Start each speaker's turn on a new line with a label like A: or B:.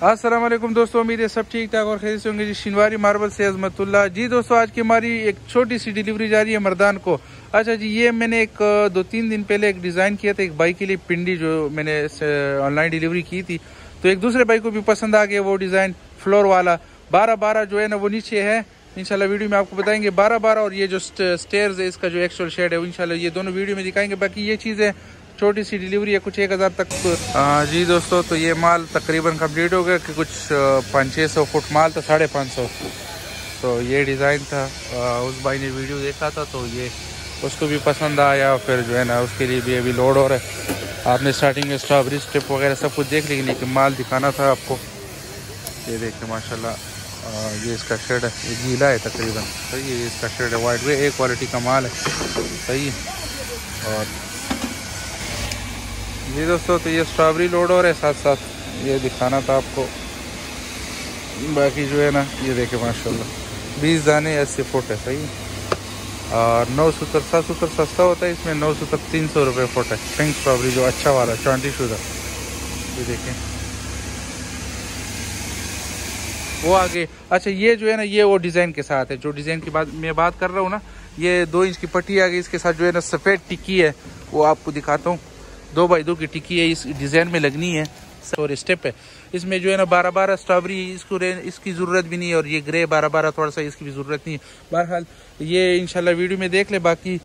A: वालेकुम दोस्तों, उम्मीद है सब ठीक ठाक और खैर से होंगे। जी, शिनवारी मार्बल से अजमतुल्ला जी दोस्तों, आज की हमारी एक छोटी सी डिलीवरी जा रही है मर्दान को। अच्छा जी, ये मैंने एक, दो तीन दिन पहले एक डिज़ाइन किया था, एक बाइक के लिए पिंडी जो मैंने ऑनलाइन डिलीवरी की थी। तो एक दूसरे बाइक को भी पसंद आ गया वो डिज़ाइन फ्लोर वाला। बारह बारह जो है ना, वो नीचे है। इंशाल्लाह वीडियो में आपको बताएँगे बारह बारह और ये जो स्टेयर्स है, इसका जो एक्चुअल शेड है इंशाल्लाह ये दोनों वीडियो में दिखाएँगे। बाकी ये चीज़ें छोटी सी डिलीवरी है कुछ एक हज़ार तक? आ, जी दोस्तों तो ये माल तकरीबन कंप्लीट हो गया कि कुछ पाँच छः सौ फुट माल था साढ़े पाँच सौ तो ये डिज़ाइन था। आ, उस भाई ने वीडियो देखा था तो ये उसको भी पसंद आया फिर जो है ना उसके लिए भी अभी लोड हो रहा है। आपने स्टार्टिंग में स्ट्रॉबेरी स्ट्रिप वगैरह सब कुछ देख ली लेकिन माल दिखाना था आपको। ये देखिए माशाल्लाह ये इसका शेड है ये गीला है तकरीबन। सही है इसका शेड है वाइट वे ए क्वालिटी का माल है। सही है। और जी दोस्तों तो ये स्ट्रॉबेरी लोड हो है, साथ साथ ये दिखाना था आपको। बाकी जो है ना, ये देखे माशाल्लाह। बीस दाने अस्सी फुट है, सही और नौ सूत्र, सात सूत्र सस्ता होता है, इसमें नौ सूत्र तीन सौ रुपये फुट है। पिंक स्ट्रॉबेरी जो अच्छा वाला ट्वेंटी शुगर ये देखें। वो आगे अच्छा ये जो है ना, ये वो डिज़ाइन के साथ है। जो डिज़ाइन की बात, मैं बात कर रहा हूँ ना, ये दो इंच की पट्टी आ गई इसके साथ जो है ना, सफ़ेद टिक्की है, वो आपको दिखाता हूँ। दो बाई दो की टिक्की है, इस डिज़ाइन में लगनी है, और स्टेप है। इसमें जो है ना बारह बारह स्ट्रॉबेरी इसको इसकी ज़रूरत भी नहीं है, और ये ग्रे बारह बारह थोड़ा सा इसकी भी ज़रूरत नहीं है। बहरहाल, ये इंशाल्लाह वीडियो में देख ले, बाकी